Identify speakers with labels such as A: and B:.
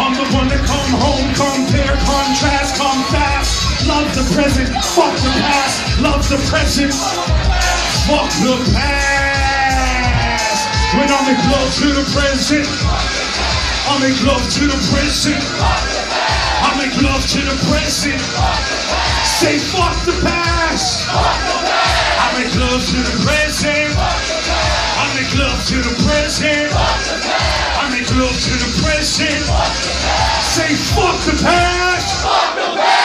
A: I'm the one that come home, compare, contrast, come fast. Love the present, fuck the past. Love the present, fuck the past. When I'm in love to the present, I'm in love to the present. I make love to the present. Say fuck the past. I make love to the present. I make love to the present. Love to the present. Say fuck the past.